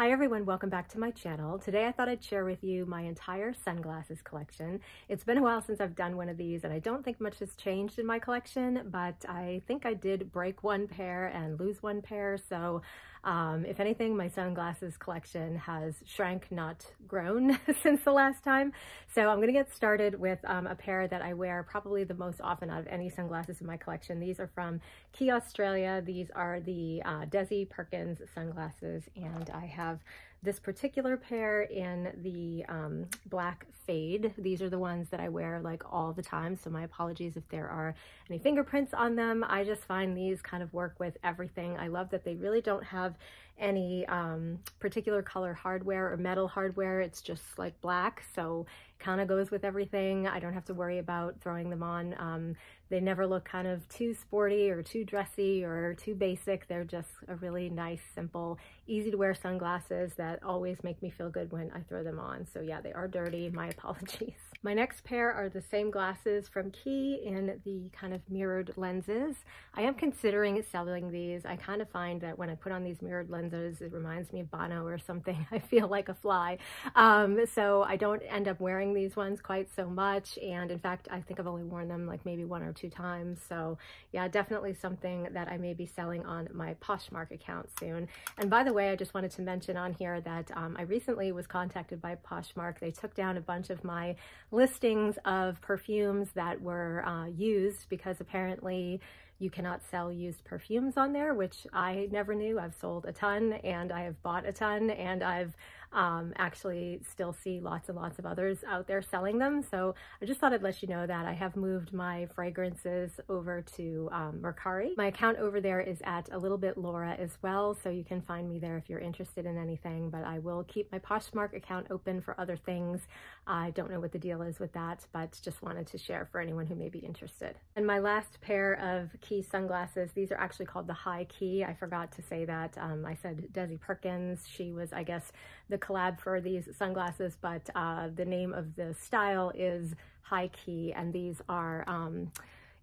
Hi everyone, welcome back to my channel. Today I thought I'd share with you my entire sunglasses collection. It's been a while since I've done one of these and I don't think much has changed in my collection, but I think I did break one pair and lose one pair, so um, if anything, my sunglasses collection has shrank, not grown since the last time. So I'm gonna get started with um, a pair that I wear probably the most often out of any sunglasses in my collection. These are from Quay Australia. These are the uh, Desi Perkins sunglasses and I have this particular pair in the um, black fade. These are the ones that I wear like all the time. So my apologies if there are any fingerprints on them. I just find these kind of work with everything. I love that they really don't have any um, particular color hardware or metal hardware. It's just like black. So kind of goes with everything. I don't have to worry about throwing them on. Um, they never look kind of too sporty or too dressy or too basic. They're just a really nice, simple, easy to wear sunglasses that always make me feel good when I throw them on. So yeah, they are dirty. My apologies. My next pair are the same glasses from Quay in the kind of mirrored lenses. I am considering selling these. I kind of find that when I put on these mirrored lenses, it reminds me of Bono or something. I feel like a fly. Um, so I don't end up wearing these ones quite so much. And in fact, I think I've only worn them like maybe one or two times. So yeah, definitely something that I may be selling on my Poshmark account soon. And by the way, I just wanted to mention on here that um, I recently was contacted by Poshmark. They took down a bunch of my listings of perfumes that were uh, used because apparently you cannot sell used perfumes on there, which I never knew. I've sold a ton and I have bought a ton and I've um, actually still see lots and lots of others out there selling them. So I just thought I'd let you know that I have moved my fragrances over to um, Mercari. My account over there is at a little bit Laura as well. So you can find me there if you're interested in anything, but I will keep my Poshmark account open for other things. I don't know what the deal is with that, but just wanted to share for anyone who may be interested. And my last pair of Quay sunglasses, these are actually called the High Key. I forgot to say that. Um, I said Desi Perkins. She was, I guess, the collab for these sunglasses, but uh, the name of the style is High Key, and these are um,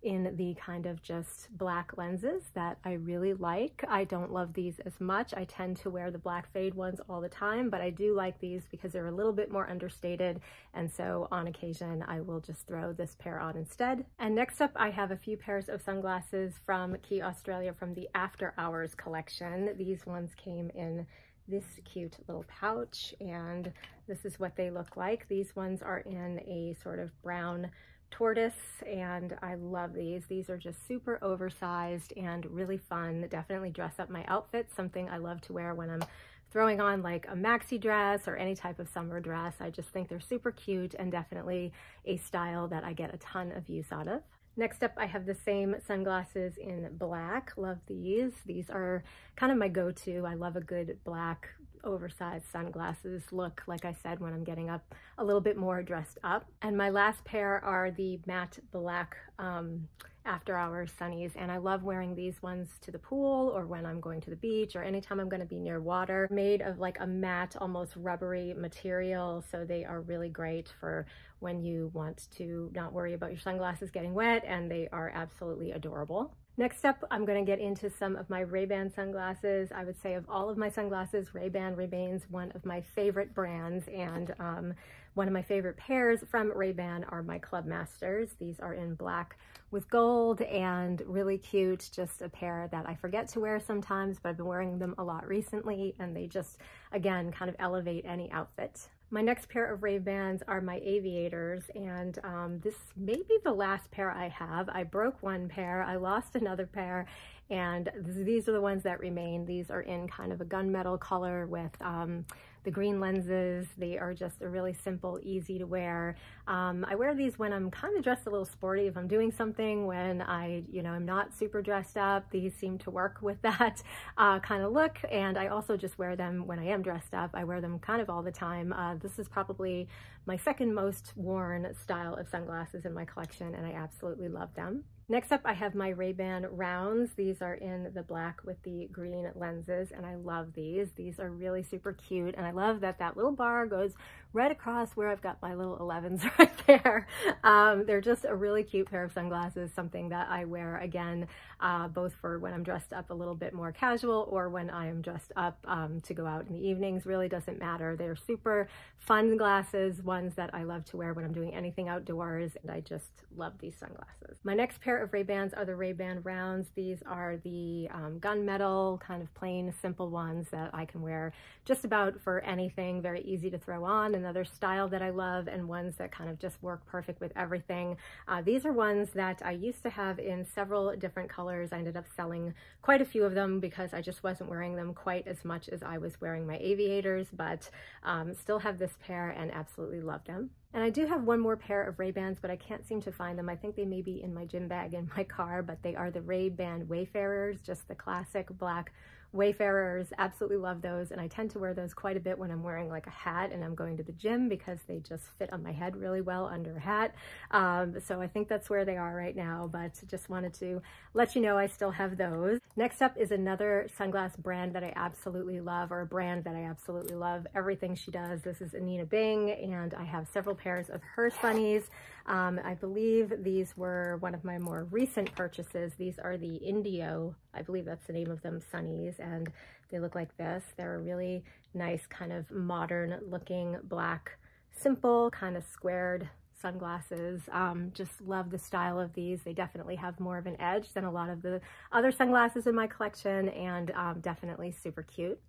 in the kind of just black lenses that I really like. I don't love these as much. I tend to wear the black fade ones all the time, but I do like these because they're a little bit more understated. And so on occasion, I will just throw this pair on instead. And next up, I have a few pairs of sunglasses from Quay Australia from the After Hours collection. These ones came in this cute little pouch and this is what they look like. These ones are in a sort of brown tortoise and I love these. These are just super oversized and really fun. Definitely dress up my outfits, something I love to wear when I'm throwing on like a maxi dress or any type of summer dress. I just think they're super cute and definitely a style that I get a ton of use out of. Next up, I have the same sunglasses in black. Love these. These are kind of my go-to. I love a good black oversized sunglasses look, like I said, when I'm getting up a little bit more dressed up. And my last pair are the matte black um, after hours sunnies and I love wearing these ones to the pool or when I'm going to the beach or anytime I'm going to be near water made of like a matte almost rubbery material so they are really great for when you want to not worry about your sunglasses getting wet and they are absolutely adorable. Next up, I'm going to get into some of my Ray-Ban sunglasses. I would say of all of my sunglasses, Ray-Ban remains one of my favorite brands and um, one of my favorite pairs from Ray-Ban are my Club Masters. These are in black with gold and really cute, just a pair that I forget to wear sometimes, but I've been wearing them a lot recently and they just, again, kind of elevate any outfit. My next pair of Ray-Bans are my aviators, and um, this may be the last pair I have. I broke one pair, I lost another pair, and these are the ones that remain. These are in kind of a gunmetal color with um, the green lenses. They are just a really simple, easy to wear. Um, I wear these when I'm kind of dressed a little sporty. If I'm doing something when I, you know, I'm not super dressed up, these seem to work with that uh, kind of look. And I also just wear them when I am dressed up. I wear them kind of all the time. Uh, this is probably my second most worn style of sunglasses in my collection and I absolutely love them. Next up, I have my Ray-Ban rounds. These are in the black with the green lenses, and I love these. These are really super cute, and I love that that little bar goes right across where I've got my little 11s right there. Um, they're just a really cute pair of sunglasses, something that I wear again, uh, both for when I'm dressed up a little bit more casual or when I am dressed up um, to go out in the evenings, really doesn't matter. They're super fun glasses, ones that I love to wear when I'm doing anything outdoors, and I just love these sunglasses. My next pair of Ray-Bans are the Ray-Ban Rounds. These are the um, gunmetal, kind of plain, simple ones that I can wear just about for anything, very easy to throw on. Another style that I love and ones that kind of just work perfect with everything. Uh, these are ones that I used to have in several different colors. I ended up selling quite a few of them because I just wasn't wearing them quite as much as I was wearing my aviators, but um, still have this pair and absolutely love them. And I do have one more pair of Ray-Bans, but I can't seem to find them. I think they may be in my gym bag in my car, but they are the Ray-Ban Wayfarers, just the classic black Wayfarers, absolutely love those. And I tend to wear those quite a bit when I'm wearing like a hat and I'm going to the gym because they just fit on my head really well under a hat. Um, so I think that's where they are right now, but just wanted to let you know I still have those. Next up is another sunglass brand that I absolutely love or a brand that I absolutely love. Everything she does. This is Anine Bing and I have several pairs of her sunnies. Um, I believe these were one of my more recent purchases. These are the Indio, I believe that's the name of them, sunnies, and they look like this. They're a really nice kind of modern looking black, simple kind of squared sunglasses. Um, just love the style of these. They definitely have more of an edge than a lot of the other sunglasses in my collection and um, definitely super cute.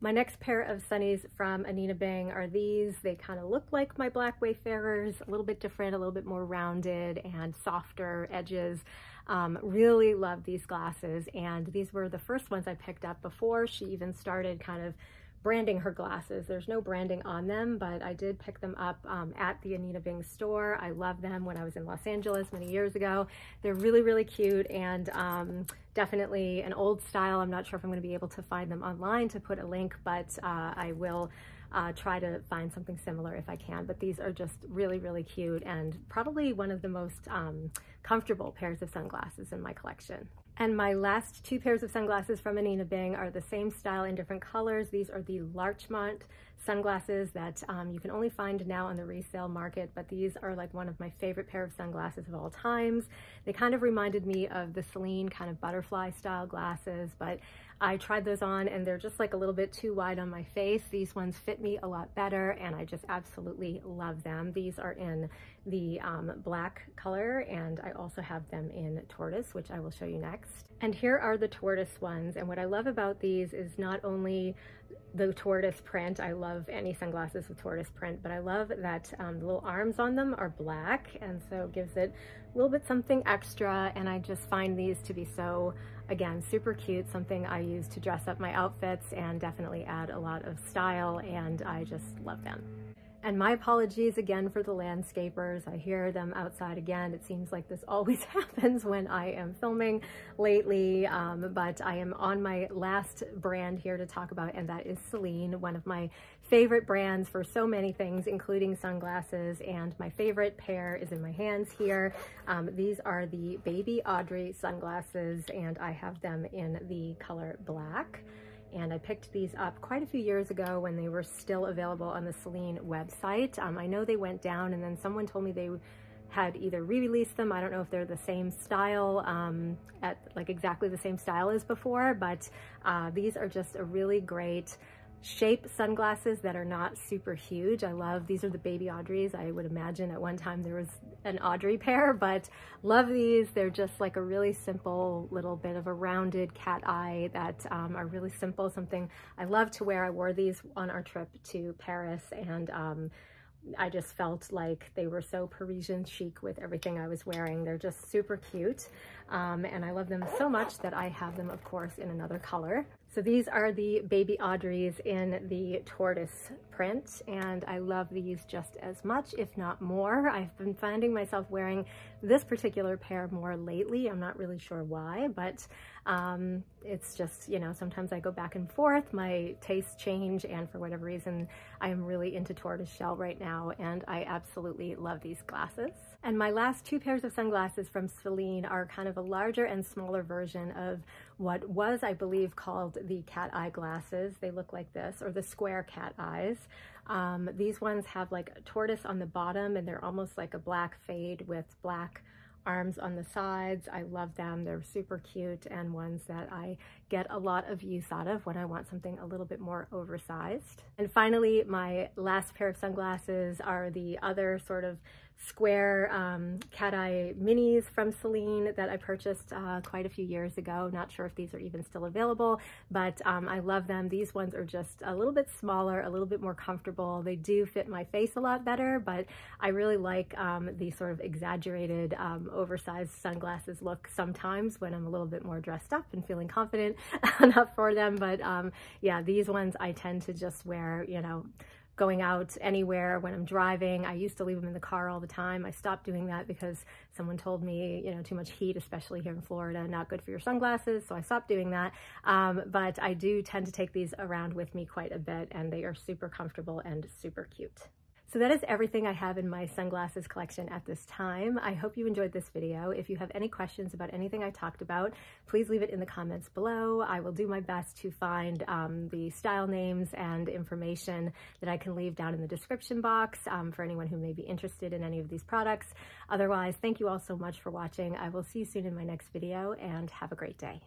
My next pair of sunnies from Anine Bing are these. They kind of look like my Black Wayfarers, a little bit different, a little bit more rounded and softer edges. Um, really love these glasses and these were the first ones I picked up before she even started kind of branding her glasses. There's no branding on them, but I did pick them up um, at the Anine Bing store. I love them when I was in Los Angeles many years ago. They're really, really cute and um, definitely an old style. I'm not sure if I'm gonna be able to find them online to put a link, but uh, I will uh, try to find something similar if I can. But these are just really, really cute and probably one of the most um, comfortable pairs of sunglasses in my collection. And my last two pairs of sunglasses from Anine Bing are the same style in different colors. These are the Larchmont sunglasses that um, you can only find now on the resale market, but these are like one of my favorite pair of sunglasses of all times. They kind of reminded me of the Celine kind of butterfly style glasses, but I tried those on and they're just like a little bit too wide on my face. These ones fit me a lot better and I just absolutely love them. These are in the um, black color and I also have them in tortoise, which I will show you next. And here are the tortoise ones. And what I love about these is not only the tortoise print. I love any sunglasses with tortoise print, but I love that um, the little arms on them are black and so it gives it a little bit something extra and I just find these to be so, again, super cute, something I use to dress up my outfits and definitely add a lot of style and I just love them. And my apologies again for the landscapers. I hear them outside again. It seems like this always happens when I am filming lately, um, but I am on my last brand here to talk about, and that is Celine, one of my favorite brands for so many things, including sunglasses, and my favorite pair is in my hands here. Um, these are the Baby Audrey sunglasses, and I have them in the color black and I picked these up quite a few years ago when they were still available on the Celine website. Um, I know they went down and then someone told me they had either re-released them. I don't know if they're the same style, um, at like exactly the same style as before, but uh, these are just a really great shape sunglasses that are not super huge. I love, these are the baby Audreys. I would imagine at one time there was an Audrey pair, but love these. They're just like a really simple little bit of a rounded cat eye that um, are really simple, something I love to wear. I wore these on our trip to Paris and um, I just felt like they were so Parisian chic with everything I was wearing. They're just super cute. Um, and I love them so much that I have them, of course, in another color. So these are the Baby Audreys in the tortoise print, and I love these just as much, if not more. I've been finding myself wearing this particular pair more lately. I'm not really sure why, but um, it's just, you know, sometimes I go back and forth, my tastes change, and for whatever reason, I am really into tortoise shell right now, and I absolutely love these glasses. And my last two pairs of sunglasses from Celine are kind of a larger and smaller version of what was, I believe, called the cat eye glasses. They look like this, or the square cat eyes. Um, these ones have like a tortoise on the bottom and they're almost like a black fade with black arms on the sides. I love them. They're super cute and ones that I get a lot of use out of when I want something a little bit more oversized. And finally, my last pair of sunglasses are the other sort of square um, cat eye minis from Celine that I purchased uh, quite a few years ago. Not sure if these are even still available, but um, I love them. These ones are just a little bit smaller, a little bit more comfortable. They do fit my face a lot better, but I really like um, the sort of exaggerated, um, oversized sunglasses look sometimes when I'm a little bit more dressed up and feeling confident enough for them. But um, yeah, these ones I tend to just wear, you know, going out anywhere when I'm driving. I used to leave them in the car all the time. I stopped doing that because someone told me, you know, too much heat, especially here in Florida, not good for your sunglasses. So I stopped doing that. Um, but I do tend to take these around with me quite a bit and they are super comfortable and super cute. So that is everything I have in my sunglasses collection at this time. I hope you enjoyed this video. If you have any questions about anything I talked about, please leave it in the comments below. I will do my best to find um, the style names and information that I can leave down in the description box um, for anyone who may be interested in any of these products. Otherwise, thank you all so much for watching. I will see you soon in my next video and have a great day.